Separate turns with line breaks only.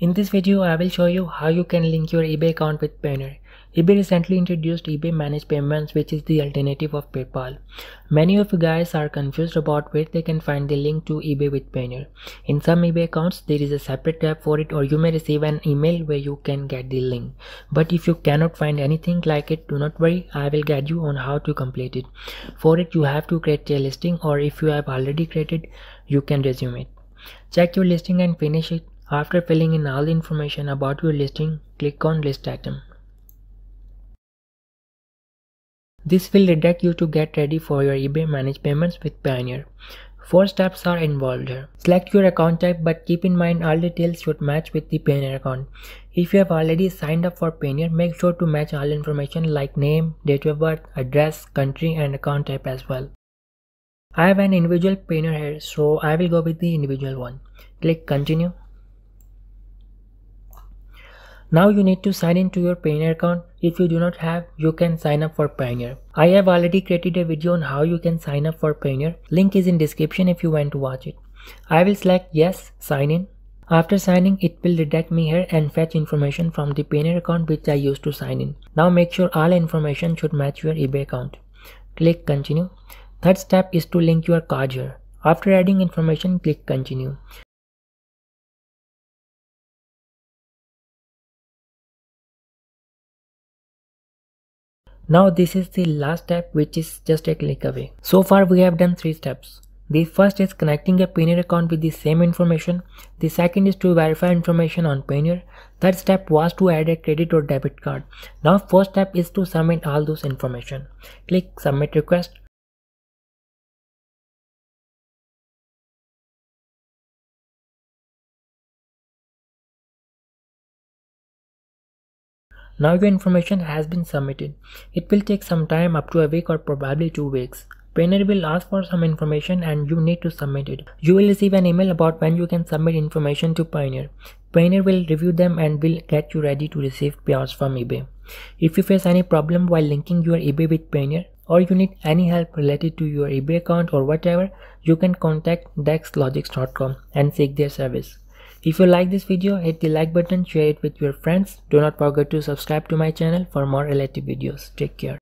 In this video, I will show you how you can link your eBay account with Payoneer. eBay recently introduced eBay Managed Payments which is the alternative of PayPal. Many of you guys are confused about where they can find the link to eBay with Payoneer. In some eBay accounts, there is a separate tab for it or you may receive an email where you can get the link. But if you cannot find anything like it, do not worry, I will guide you on how to complete it. For it, you have to create a listing or if you have already created, you can resume it. Check your listing and finish it after filling in all the information about your listing, click on list item. This will redirect you to get ready for your eBay managed payments with Payoneer. Four steps are involved here. Select your account type but keep in mind all details should match with the Payoneer account. If you have already signed up for Payoneer, make sure to match all information like name, date of birth, address, country and account type as well. I have an individual Payoneer here so I will go with the individual one. Click continue. Now you need to sign into your Payoneer account. If you do not have, you can sign up for Payoneer. I have already created a video on how you can sign up for Payoneer. Link is in description if you want to watch it. I will select yes, sign in. After signing, it will redirect me here and fetch information from the Payoneer account which I used to sign in. Now make sure all information should match your eBay account. Click continue. Third step is to link your card here. After adding information, click continue. Now this is the last step which is just a click away. So far we have done three steps. The first is connecting a Payoneer account with the same information. The second is to verify information on Payoneer. Third step was to add a credit or debit card. Now first step is to submit all those information. Click submit request. Now your information has been submitted. It will take some time up to a week or probably two weeks. Payoneer will ask for some information and you need to submit it. You will receive an email about when you can submit information to Payoneer. Payoneer will review them and will get you ready to receive payouts from eBay. If you face any problem while linking your eBay with Payoneer or you need any help related to your eBay account or whatever, you can contact dexlogics.com and seek their service. If you like this video, hit the like button, share it with your friends. Do not forget to subscribe to my channel for more related videos. Take care.